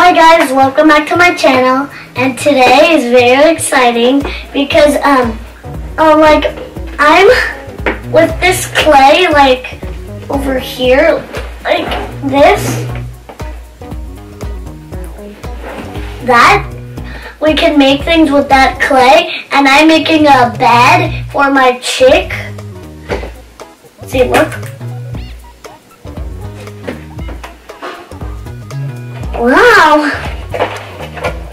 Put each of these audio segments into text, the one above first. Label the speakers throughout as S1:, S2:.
S1: Hi guys, welcome back to my channel. And today is very exciting because um, um like I'm with this clay like over here like this. That we can make things with that clay and I'm making a bed for my chick. See, look.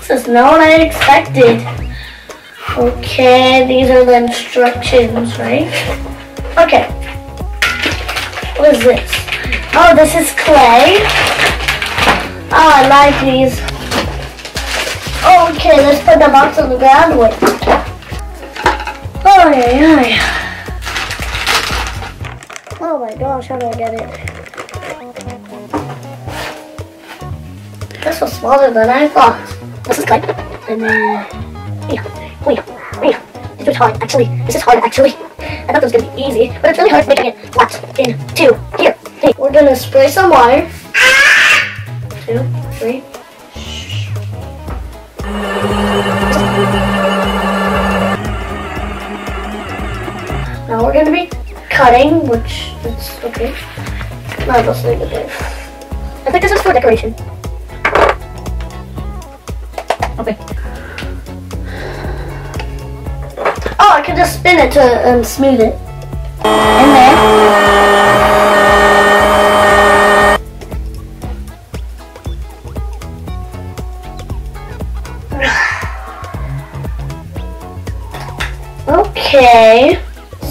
S1: This is not what I expected. Okay, these are the instructions, right? Okay. What is this? Oh, this is clay. Oh, I like these. Okay, let's put the box on the ground. Wait. Oh, yeah, yeah. Oh my gosh, how do I get it? This was smaller than I thought. This is good. And then, yeah, wait, wait. This was hard, actually. This is hard, actually. I thought it was gonna be easy, but it's really hard making it flat two, here. Hey, we're gonna spray some water. Two, three. Now we're gonna be cutting, which is okay. No, let's leave it. I think this is for decoration. Okay. Oh, I can just spin it to um, smooth it. And then. Okay.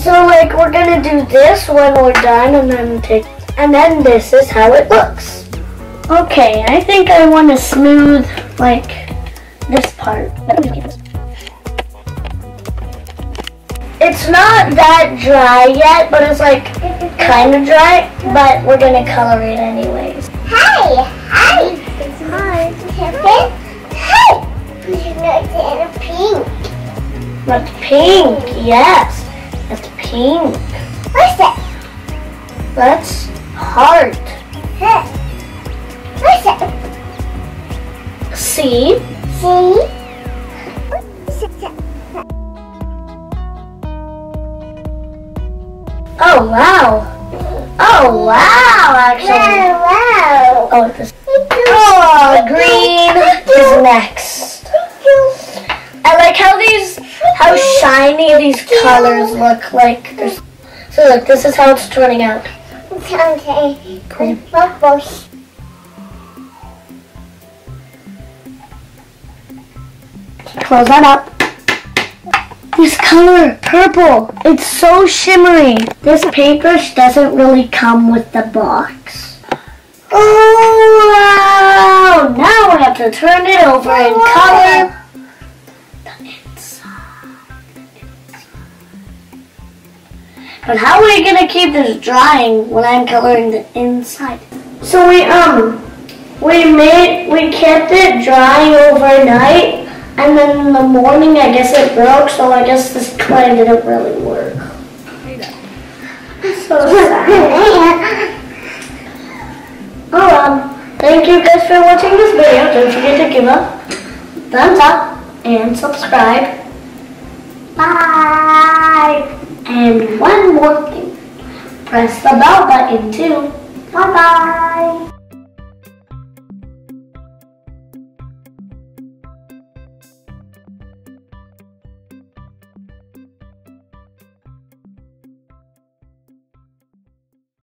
S1: So like we're gonna do this when we're done and then take and then this is how it looks. Okay, I think I want to smooth like this part. It's not that dry yet, but it's like kind of dry, but we're gonna color it anyways.
S2: Hi! Hi! Hi! Hi! Hi! It's pink.
S1: That's pink, yes. That's pink.
S2: What's that?
S1: That's heart.
S2: Huh. What's that?
S1: See?
S2: See?
S1: Oh wow. Oh wow, actually.
S2: Wow!
S1: Oh, this.
S2: Thank.
S1: Oh, green is next. I like how these, how shiny these colors look like. There's- So look, this is how it's turning out.
S2: Okay.
S1: Cool. Close that up. This color, purple, it's so shimmery. This paintbrush doesn't really come with the box. Oh, wow. Now we have to turn it over and color the inside. But how are we gonna keep this drying when I'm coloring the inside? So we um we made we kept it drying overnight and then in the morning I guess it broke so I guess this plan didn't really work. So sad. Oh um thank you guys for watching this video. Don't forget to give a thumbs up and subscribe. Bye. And one more thing. Press the bell button too. Bye bye.